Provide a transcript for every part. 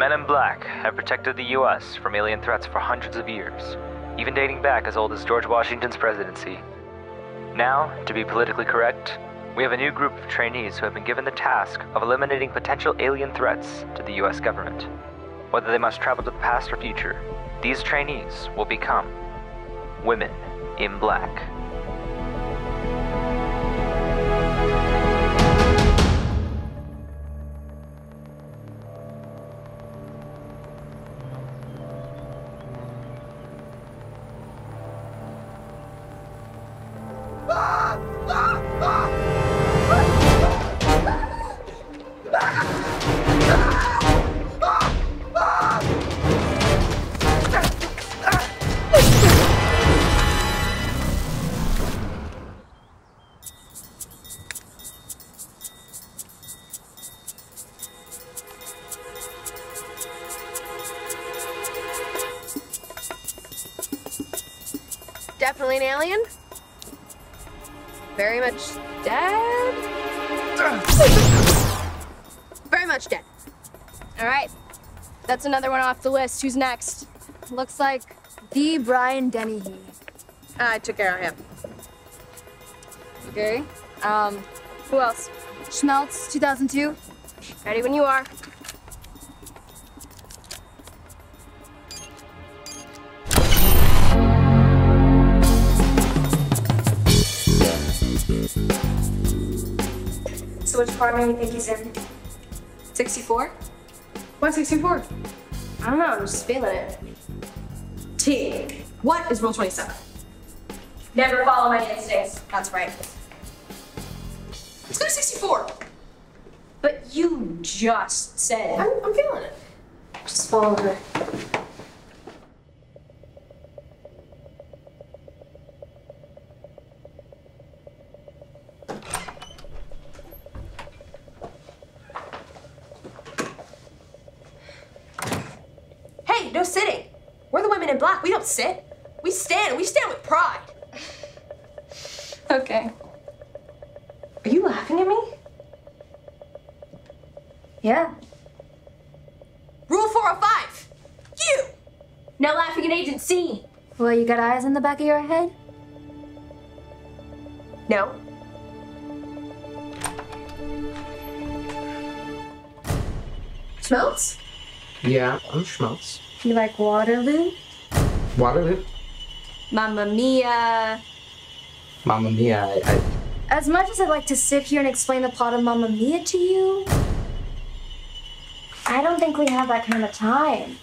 men in black have protected the US from alien threats for hundreds of years, even dating back as old as George Washington's presidency. Now, to be politically correct, we have a new group of trainees who have been given the task of eliminating potential alien threats to the US government. Whether they must travel to the past or future, these trainees will become women in black. Definitely an alien. Very much dead. Very much dead. All right. That's another one off the list. Who's next? Looks like the Brian Dennehy. I took care of him. Okay. Um, who else? Schmelz, 2002. Ready when you are. So which department do you think he's in? 64? Why 64? I don't know. I'm just feeling it. T. What is Rule 27? Never follow my instincts. That's right. Let's go to 64. But you just said. I'm, I'm feeling it. Just follow her. Sitting. We're the women in black. We don't sit. We stand. We stand with pride. Okay. Are you laughing at me? Yeah. Rule 405. You. No laughing at Agent C. Well, you got eyes in the back of your head? No. Smells? Yeah, I'm Schmelz. You like Waterloo? Waterloo? Mamma Mia. Mamma Mia, I, I, As much as I'd like to sit here and explain the plot of Mamma Mia to you, I don't think we have that kind of time.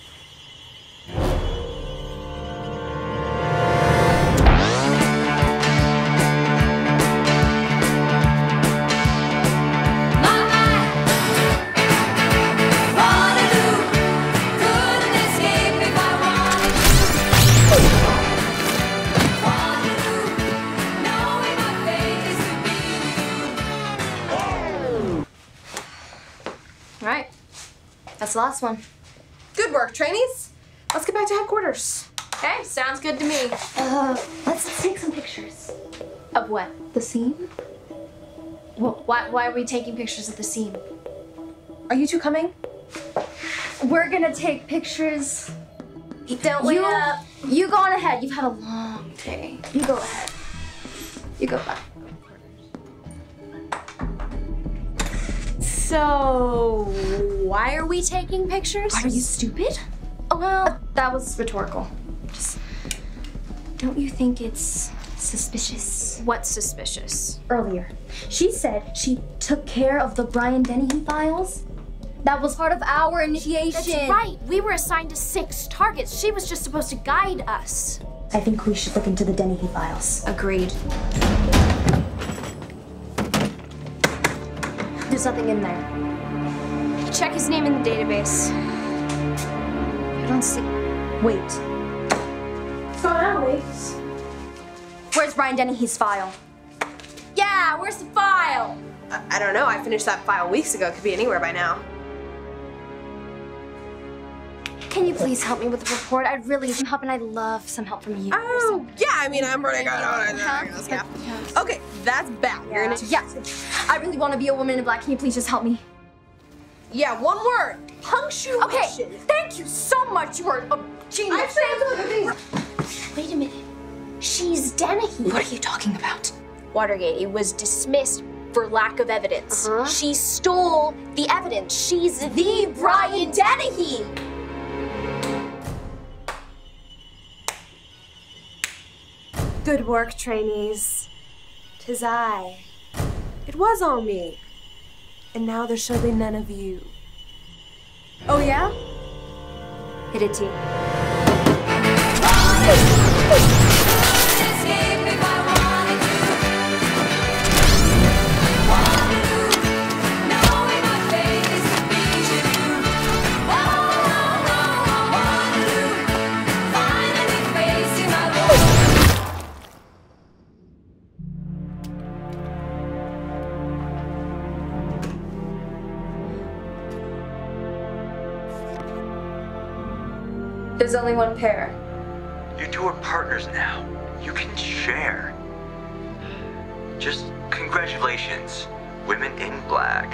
That's the last one. Good work, trainees. Let's get back to headquarters. Okay, sounds good to me. Uh, let's take some pictures. Of what? The scene? Wh- Why, why are we taking pictures of the scene? Are you two coming? We're gonna take pictures. Don't You, wait up. you go on ahead. You've had a long day. You go ahead. You go back. So, why are we taking pictures? Are you stupid? Oh, well, That was rhetorical. Just don't you think it's suspicious? what's suspicious? Earlier, she said she took care of the Brian Dennehy files. That was part of our initiation. That's right. We were assigned to six targets. She was just supposed to guide us. I think we should look into the Dennehy files. Agreed. There's nothing in there. Check his name in the database. I don't see. Wait. So, Alex. Where's Brian Dennehy's file? Yeah, where's the file? I, I don't know. I finished that file weeks ago. It Could be anywhere by now. Can you please help me with the report? I'd really need some help, and I'd love some help from you. Oh, yeah. I mean, I'm running out of Huh? Okay, that's bad. You're gonna. Yeah. I really want to be a woman in black. Can you please just help me? Yeah, one word. Punctuation. Okay, thank you so much. You are a genius. Said other. Wait a minute. She's Dennehy. What are you talking about? Watergate. It was dismissed for lack of evidence. Uh-huh. She stole the evidence. She's the Brian Dennehy. Good work, trainees. Tis I. It was all me. And now there shall be none of you. Oh, yeah? Hit it, T. There's only one pair. You two are partners now. You can share. Just congratulations, women in black.